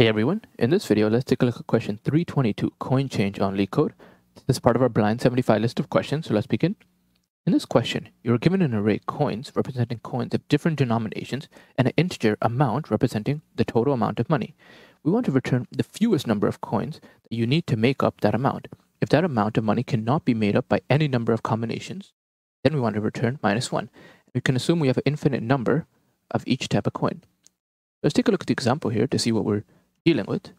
Hey everyone, in this video, let's take a look at question 322, coin change on LeetCode. This is part of our blind 75 list of questions, so let's begin. In this question, you're given an array coins representing coins of different denominations and an integer amount representing the total amount of money. We want to return the fewest number of coins that you need to make up that amount. If that amount of money cannot be made up by any number of combinations, then we want to return minus 1. We can assume we have an infinite number of each type of coin. Let's take a look at the example here to see what we're dealing with.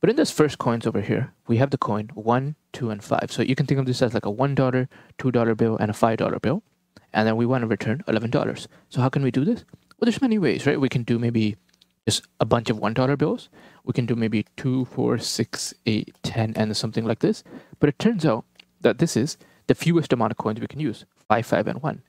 But in this first coins over here, we have the coin 1, 2, and 5. So you can think of this as like a $1, $2 bill, and a $5 bill. And then we want to return $11. So how can we do this? Well, there's many ways, right? We can do maybe just a bunch of $1 bills. We can do maybe 2, 4, 6, 8, 10, and something like this. But it turns out that this is the fewest amount of coins we can use, 5, 5, and 1.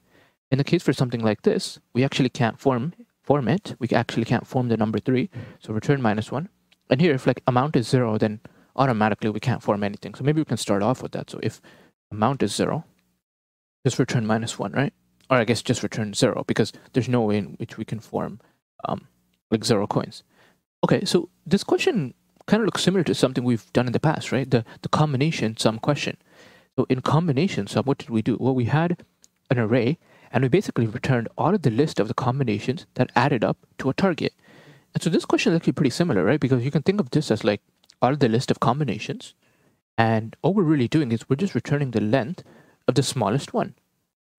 In the case for something like this, we actually can't form form it. We actually can't form the number 3. So return minus 1. And here, if like amount is 0, then automatically we can't form anything. So maybe we can start off with that. So if amount is 0, just return minus 1, right? Or I guess just return 0 because there's no way in which we can form um, like 0 coins. Okay, so this question kind of looks similar to something we've done in the past, right? The, the combination sum question. So in combination sum, what did we do? Well, we had an array and we basically returned all of the list of the combinations that added up to a target. So this question is actually pretty similar, right? Because you can think of this as like all of the list of combinations. And all we're really doing is we're just returning the length of the smallest one.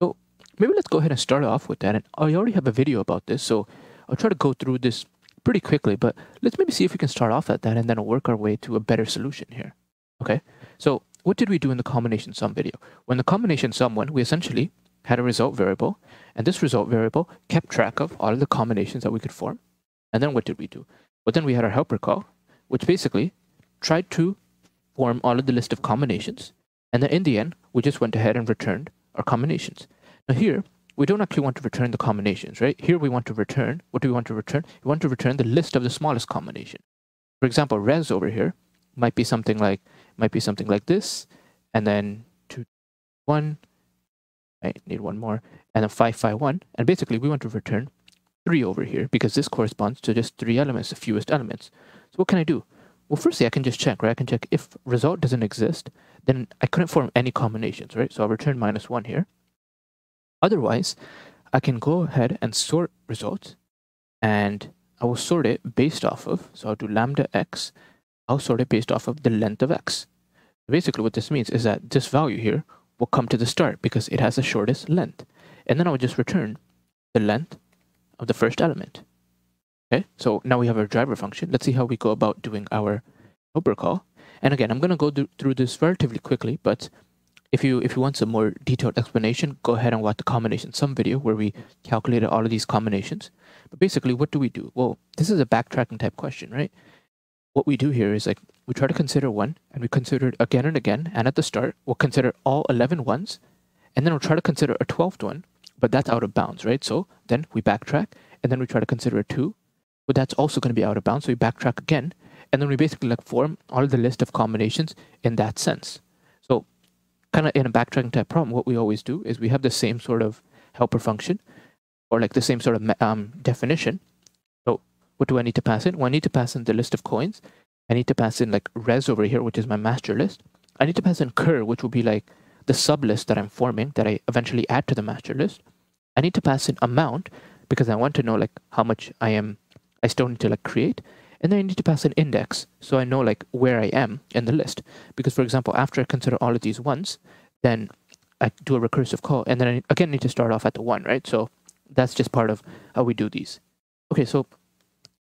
So maybe let's go ahead and start off with that. And I already have a video about this, so I'll try to go through this pretty quickly, but let's maybe see if we can start off at that and then work our way to a better solution here. Okay, so what did we do in the combination sum video? When the combination sum went, we essentially had a result variable, and this result variable kept track of all of the combinations that we could form. And then what did we do? Well, then we had our helper call, which basically tried to form all of the list of combinations. And then in the end, we just went ahead and returned our combinations. Now here, we don't actually want to return the combinations, right? Here we want to return, what do we want to return? We want to return the list of the smallest combination. For example, res over here might be something like, might be something like this, and then two, one, I need one more, and then 551. And basically, we want to return 3 over here because this corresponds to just three elements, the fewest elements. So what can I do? Well, firstly, I can just check, right? I can check if result doesn't exist, then I couldn't form any combinations, right? So I'll return minus 1 here. Otherwise, I can go ahead and sort result, and I will sort it based off of, so I'll do lambda x, I'll sort it based off of the length of x. Basically, what this means is that this value here will come to the start because it has the shortest length. And then I will just return the length of the first element. Okay, so now we have our driver function. Let's see how we go about doing our helper call. And again, I'm going to go through this relatively quickly, but if you if you want some more detailed explanation, go ahead and watch the combination sum video where we calculated all of these combinations. But basically, what do we do? Well, this is a backtracking type question, right? What we do here is like we try to consider one and we consider it again and again. And at the start, we'll consider all 11 ones and then we'll try to consider a 12th one, but that's out of bounds, right? So then we backtrack and then we try to consider a two, but that's also going to be out of bounds. So we backtrack again and then we basically like form all the list of combinations in that sense. So kind of in a backtracking type problem, what we always do is we have the same sort of helper function or like the same sort of um, definition. So what do I need to pass in? Well, I need to pass in the list of coins I need to pass in like res over here, which is my master list. I need to pass in cur, which will be like the sub list that I'm forming that I eventually add to the master list. I need to pass in amount because I want to know like how much I am, I still need to like create. And then I need to pass an index so I know like where I am in the list. Because for example, after I consider all of these ones, then I do a recursive call and then I again need to start off at the one, right? So that's just part of how we do these. Okay, so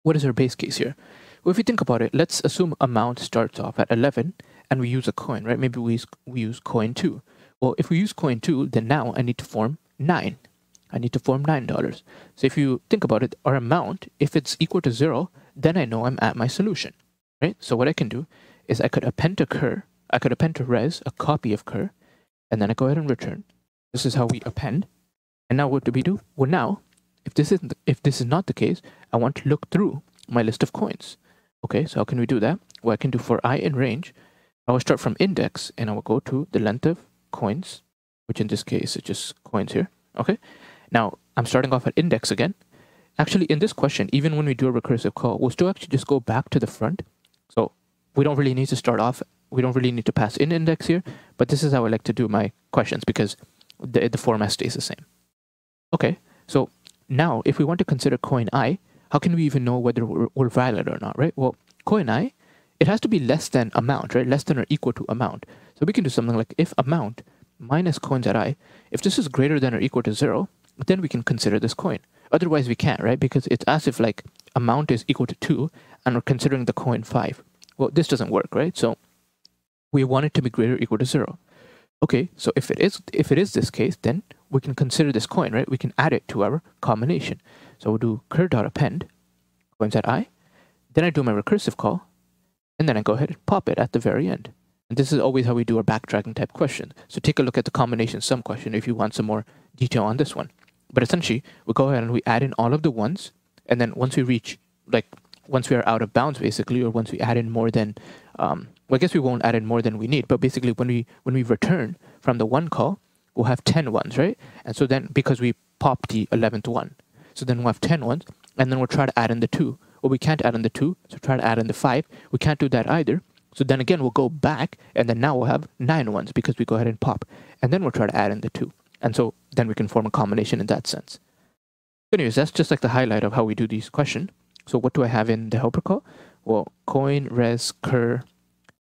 what is our base case here? Well, if you think about it, let's assume amount starts off at 11 and we use a coin, right? Maybe we use, we use coin 2. Well, if we use coin 2, then now I need to form 9. I need to form $9. So if you think about it, our amount, if it's equal to 0, then I know I'm at my solution, right? So what I can do is I could append to cur, I could append to res a copy of cur, and then I go ahead and return. This is how we append. And now what do we do? Well, now, if this isn't, if this is not the case, I want to look through my list of coins. Okay, so how can we do that? Well, I can do for i in range, I will start from index and I will go to the length of coins, which in this case is just coins here. Okay, now I'm starting off at index again. actually in this question, even when we do a recursive call, we'll still actually just go back to the front. So we don't really need to start off. We don't really need to pass in index here, but this is how I like to do my questions because the, the format stays the same. Okay, so now if we want to consider coin i, how can we even know whether we're, we're valid or not, right? Well, coin i, it has to be less than amount, right? Less than or equal to amount. So we can do something like if amount minus coins at i, if this is greater than or equal to zero, then we can consider this coin. Otherwise we can't, right? Because it's as if like amount is equal to two and we're considering the coin five. Well, this doesn't work, right? So we want it to be greater or equal to zero. Okay, so if it is if it is this case, then we can consider this coin, right? We can add it to our combination. So we'll do cur.append coins at i, then I do my recursive call, and then I go ahead and pop it at the very end. And this is always how we do our backtracking type question. So take a look at the combination sum question if you want some more detail on this one. But essentially, we go ahead and we add in all of the ones, and then once we reach, like, once we are out of bounds, basically, or once we add in more than, um, well, I guess we won't add in more than we need, but basically when we when we return from the one call, we'll have 10 ones, right? And so then, because we pop the 11th one, so then we'll have 10 ones, and then we'll try to add in the 2. Well, we can't add in the 2, so try to add in the 5. We can't do that either. So then again, we'll go back, and then now we'll have nine ones because we go ahead and pop. And then we'll try to add in the 2. And so then we can form a combination in that sense. Anyways, that's just like the highlight of how we do these questions. So what do I have in the helper call? Well, coin, res, cur,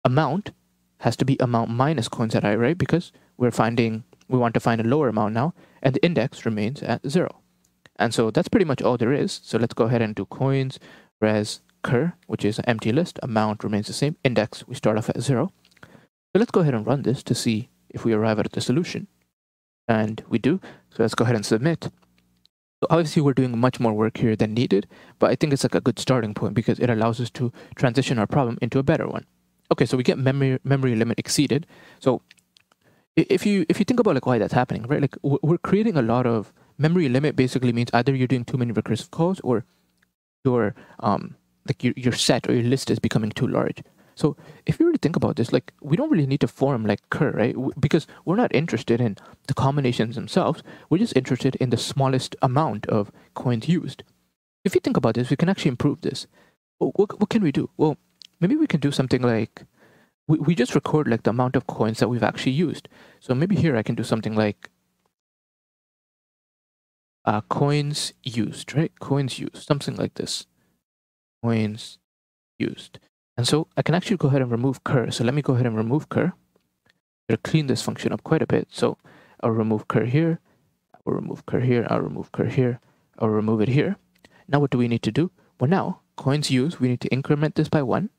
amount has to be amount minus coins at i, right? Because we're finding, we want to find a lower amount now, and the index remains at zero. And so that's pretty much all there is. So let's go ahead and do coins, res, cur, which is an empty list. Amount remains the same. Index, we start off at zero. So let's go ahead and run this to see if we arrive at the solution. And we do. So let's go ahead and submit. So obviously we're doing much more work here than needed, but I think it's like a good starting point because it allows us to transition our problem into a better one. Okay, so we get memory memory limit exceeded. So if you if you think about like why that's happening, right? Like we're creating a lot of memory limit. Basically means either you're doing too many recursive calls or your um like your your set or your list is becoming too large. So if you really think about this, like we don't really need to form like cur, right? Because we're not interested in the combinations themselves. We're just interested in the smallest amount of coins used. If you think about this, we can actually improve this. What, what can we do? Well, maybe we can do something like we, we just record like the amount of coins that we've actually used. So maybe here I can do something like uh, coins used, right? Coins used, something like this. Coins used. And so I can actually go ahead and remove cur. So let me go ahead and remove cur. I'll clean this function up quite a bit. So I'll remove cur here. I'll remove cur here. I'll remove cur here. I'll remove it here. Now what do we need to do? Well, now coins used, we need to increment this by one.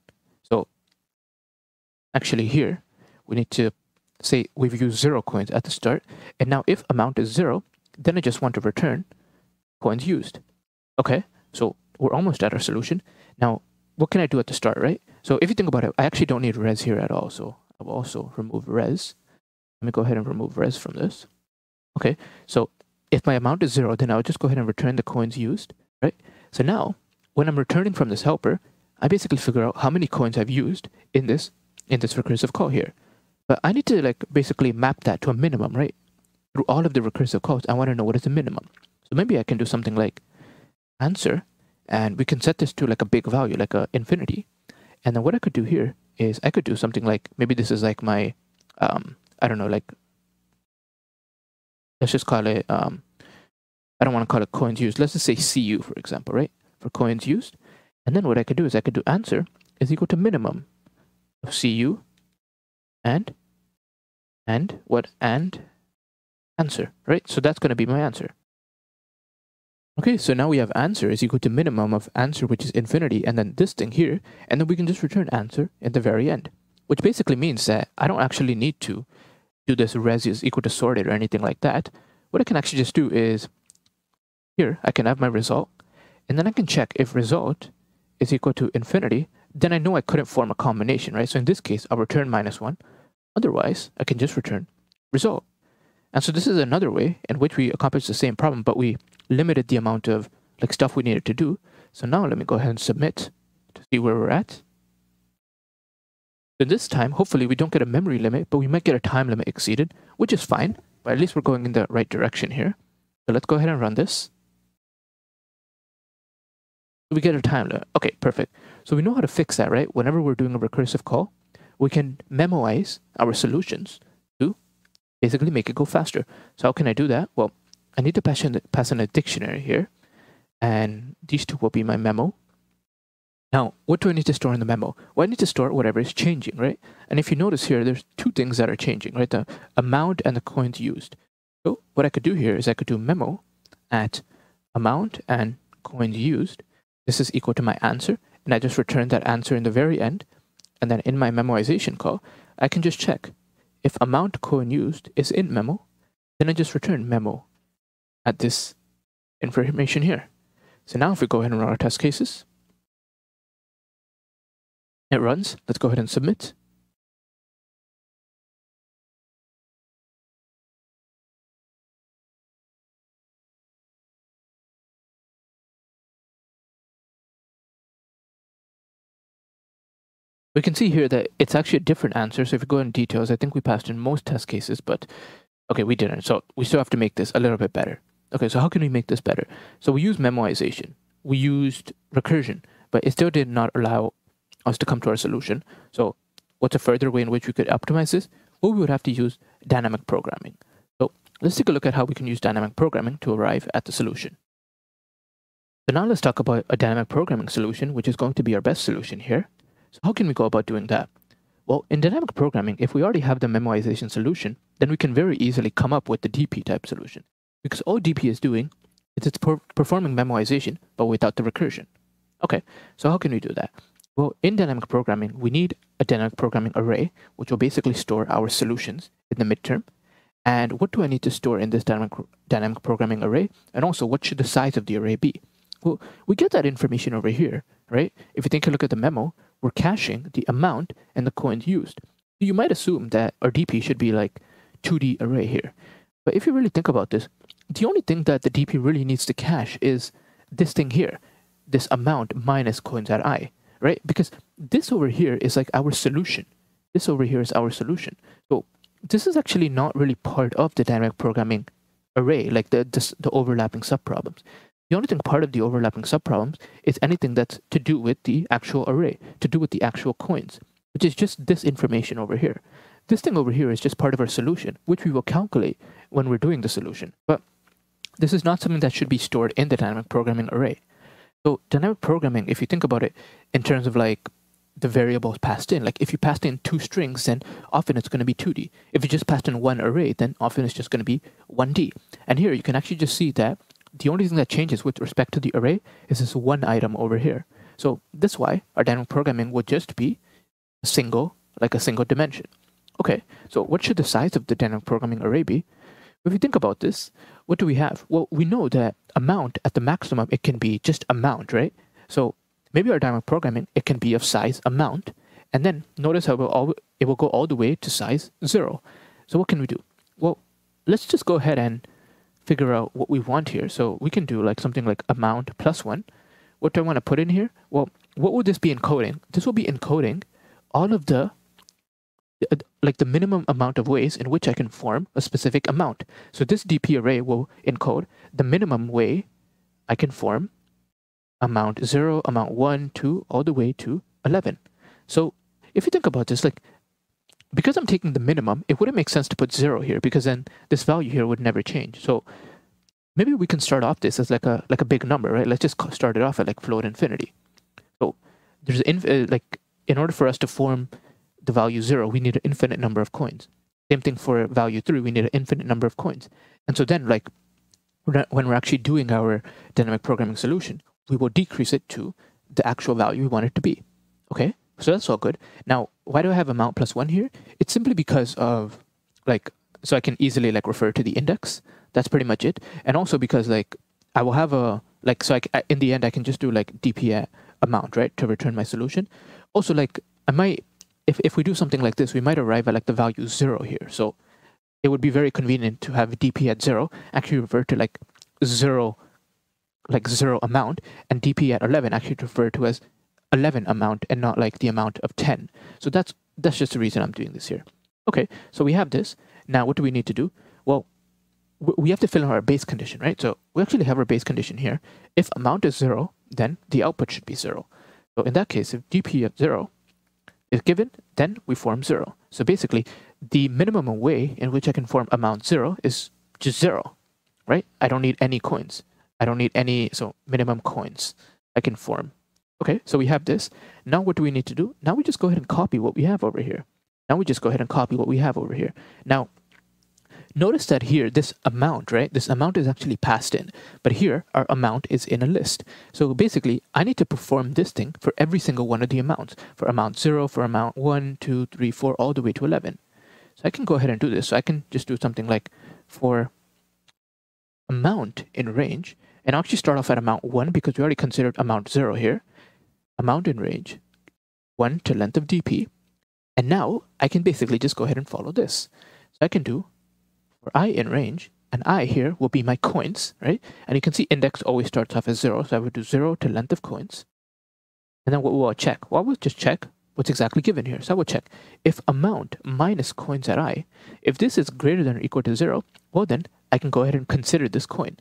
So actually here, we need to say we've used zero coins at the start. And now if amount is zero, then I just want to return coins used. Okay, so we're almost at our solution. Now, what can I do at the start, right? So if you think about it, I actually don't need res here at all. So I will also remove res. Let me go ahead and remove res from this. Okay, so if my amount is zero, then I'll just go ahead and return the coins used, right? So now, when I'm returning from this helper, I basically figure out how many coins I've used in this in this recursive call here. But I need to like basically map that to a minimum, right? Through all of the recursive calls, I want to know what is the minimum. So maybe I can do something like answer, and we can set this to like a big value, like a infinity. And then what I could do here is I could do something like maybe this is like my um I don't know like let's just call it um I don't want to call it coins used. Let's just say CU for example, right? For coins used. And then what I could do is I could do answer is equal to minimum of CU and and what and answer, right? So that's going to be my answer. Okay, so now we have answer is equal to minimum of answer, which is infinity, and then this thing here, and then we can just return answer at the very end, which basically means that I don't actually need to do this res is equal to sorted or anything like that. What I can actually just do is here, I can have my result, and then I can check if result is equal to infinity, then I know I couldn't form a combination, right? So in this case, I'll return minus one. Otherwise, I can just return result. And so this is another way in which we accomplish the same problem, but we limited the amount of like stuff we needed to do. So now let me go ahead and submit to see where we're at. So this time, hopefully we don't get a memory limit, but we might get a time limit exceeded, which is fine, but at least we're going in the right direction here. So let's go ahead and run this. We get a time limit. Okay, perfect. So we know how to fix that, right? Whenever we're doing a recursive call, we can memoize our solutions to basically make it go faster. So how can I do that? Well, I need to pass in, pass in a dictionary here, and these two will be my memo. Now, what do I need to store in the memo? Well, I need to store whatever is changing, right? And if you notice here, there's two things that are changing, right? The amount and the coins used. So what I could do here is I could do memo at amount and coins used. This is equal to my answer, and I just return that answer in the very end. And then in my memoization call, I can just check if amount coin used is in memo, then I just return memo at this information here. So now if we go ahead and run our test cases, it runs. Let's go ahead and submit. We can see here that it's actually a different answer. So if we go in details, I think we passed in most test cases, but okay, we didn't. So we still have to make this a little bit better. Okay, so how can we make this better? So we used memoization. We used recursion, but it still did not allow us to come to our solution. So what's a further way in which we could optimize this? Well, we would have to use dynamic programming. So let's take a look at how we can use dynamic programming to arrive at the solution. So now let's talk about a dynamic programming solution, which is going to be our best solution here. So how can we go about doing that? Well, in dynamic programming, if we already have the memoization solution, then we can very easily come up with the DP type solution. Because all DP is doing is it's per performing memoization, but without the recursion. Okay, so how can we do that? Well, in dynamic programming, we need a dynamic programming array, which will basically store our solutions in the midterm. And what do I need to store in this dynamic, dynamic programming array? And also, what should the size of the array be? Well, we get that information over here, right? If you take a look at the memo, we're caching the amount and the coins used. You might assume that our DP should be like 2D array here. But if you really think about this, the only thing that the DP really needs to cache is this thing here, this amount minus coins at i right? Because this over here is like our solution. This over here is our solution. So this is actually not really part of the dynamic programming array, like the, the, the overlapping subproblems. The only thing part of the overlapping subproblems is anything that's to do with the actual array, to do with the actual coins, which is just this information over here. This thing over here is just part of our solution, which we will calculate when we're doing the solution. But this is not something that should be stored in the dynamic programming array. So dynamic programming, if you think about it in terms of like the variables passed in, like if you passed in two strings, then often it's going to be 2D. If you just passed in one array, then often it's just going to be 1D. And here you can actually just see that the only thing that changes with respect to the array is this one item over here. So this why our dynamic programming would just be a single, like a single dimension. Okay, so what should the size of the dynamic programming array be? If you think about this, what do we have? Well, we know that amount at the maximum, it can be just amount, right? So maybe our dynamic programming, it can be of size amount. And then notice how it will, all, it will go all the way to size zero. So what can we do? Well, let's just go ahead and figure out what we want here. So we can do like something like amount plus one. What do I want to put in here? Well, what would this be encoding? This will be encoding all of the like the minimum amount of ways in which I can form a specific amount. So this DP array will encode the minimum way I can form amount 0, amount 1, 2, all the way to 11. So if you think about this, like because I'm taking the minimum, it wouldn't make sense to put 0 here because then this value here would never change. So maybe we can start off this as like a like a big number, right? Let's just start it off at like float infinity. So there's inf- uh, like in order for us to form the value zero, we need an infinite number of coins. Same thing for value three, we need an infinite number of coins. And so then, like, when we're actually doing our dynamic programming solution, we will decrease it to the actual value we want it to be. Okay, so that's all good. Now, why do I have amount plus one here? It's simply because of, like, so I can easily like refer to the index. That's pretty much it. And also because like I will have a like so I, in the end I can just do like dp amount right to return my solution. Also like I might if, if we do something like this, we might arrive at like the value zero here. So it would be very convenient to have dp at zero actually refer to like zero, like zero amount, and dp at 11 actually refer to as 11 amount and not like the amount of 10. So that's that's just the reason I'm doing this here. Okay, so we have this. Now what do we need to do? Well, we have to fill in our base condition, right? So we actually have our base condition here. If amount is zero, then the output should be zero. So in that case, if dp of zero is given, then we form zero. So basically, the minimum way in which I can form amount zero is just zero, right? I don't need any coins. I don't need any, so minimum coins I can form. Okay, so we have this. Now what do we need to do? Now we just go ahead and copy what we have over here. Now we just go ahead and copy what we have over here. Now, notice that here, this amount, right? This amount is actually passed in, but here our amount is in a list. So basically, I need to perform this thing for every single one of the amounts, for amount zero, for amount one, two, three, four, all the way to 11. So I can go ahead and do this. So I can just do something like for amount in range, and I'll actually start off at amount one because we already considered amount zero here, amount in range, one to length of dp, and now I can basically just go ahead and follow this. So I can do for i in range, and i here will be my coins, right? And you can see index always starts off as zero, so I would do zero to length of coins. And then what will I check? Well, we'll just check what's exactly given here. So I will check if amount minus coins at i, if this is greater than or equal to zero, well then I can go ahead and consider this coin.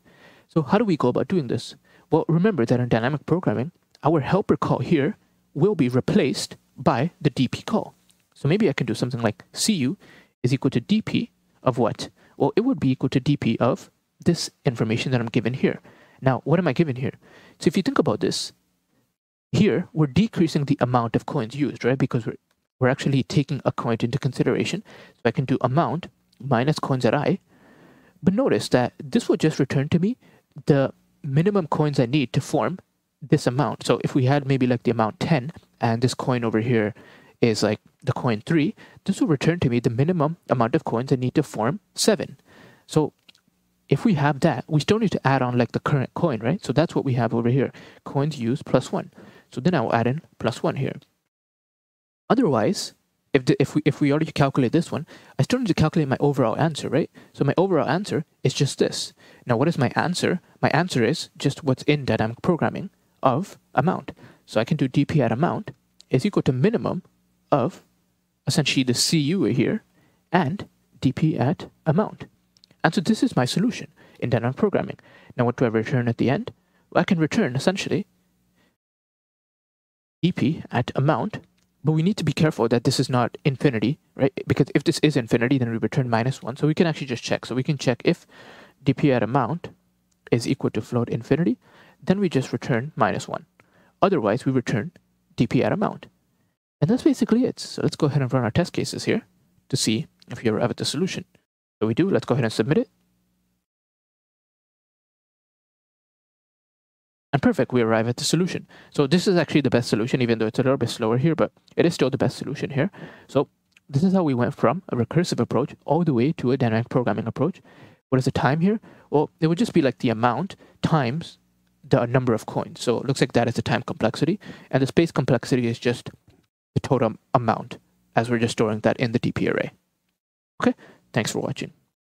So how do we go about doing this? Well, remember that in dynamic programming, our helper call here will be replaced by the DP call. So maybe I can do something like CU is equal to DP of what? Well, it would be equal to DP of this information that I'm given here. Now, what am I given here? So if you think about this, here we're decreasing the amount of coins used, right? Because we're, we're actually taking a coin into consideration. So I can do amount minus coins at i. But notice that this will just return to me the minimum coins I need to form this amount. So if we had maybe like the amount 10 and this coin over here is like the coin 3, this will return to me the minimum amount of coins I need to form 7. So if we have that, we still need to add on like the current coin, right? So that's what we have over here. Coins used plus 1. So then I'll add in plus 1 here. Otherwise, if, the, if, we, if we already calculate this one, I still need to calculate my overall answer, right? So my overall answer is just this. Now, what is my answer? My answer is just what's in dynamic programming of amount. So I can do dp at amount is equal to minimum of essentially the CU here and dp at amount. And so this is my solution in dynamic programming. Now what do I return at the end? Well, I can return essentially dp at amount, but we need to be careful that this is not infinity, right? Because if this is infinity, then we return minus one. So we can actually just check. So we can check if dp at amount is equal to float infinity, then we just return minus one. Otherwise, we return dp at amount. And that's basically it. So let's go ahead and run our test cases here to see if we arrive at the solution. So we do, let's go ahead and submit it. And perfect, we arrive at the solution. So this is actually the best solution, even though it's a little bit slower here, but it is still the best solution here. So this is how we went from a recursive approach all the way to a dynamic programming approach. What is the time here? Well, it would just be like the amount times the number of coins. So it looks like that is the time complexity. And the space complexity is just the total amount as we're just storing that in the DP array. Okay, thanks for watching.